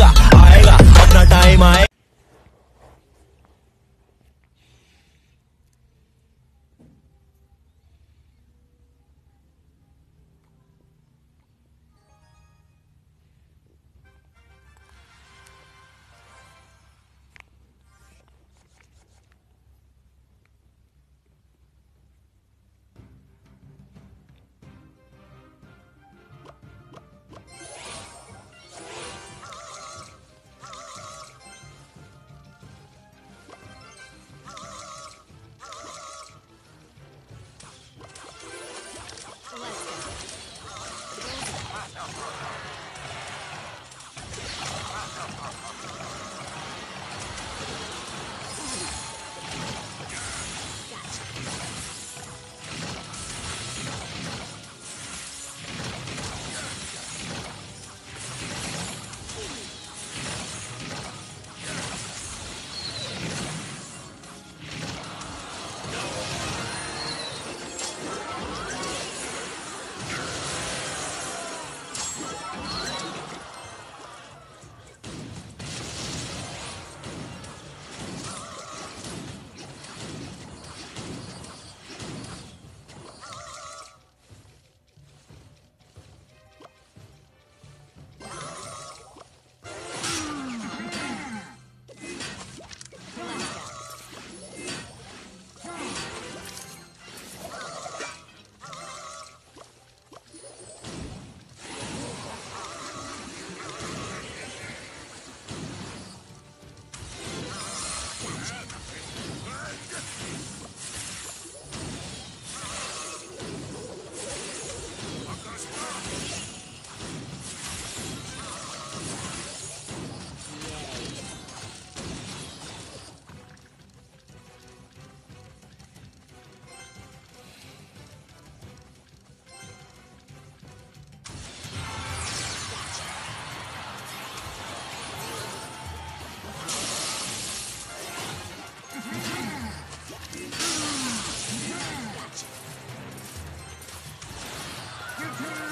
내가 Argentina!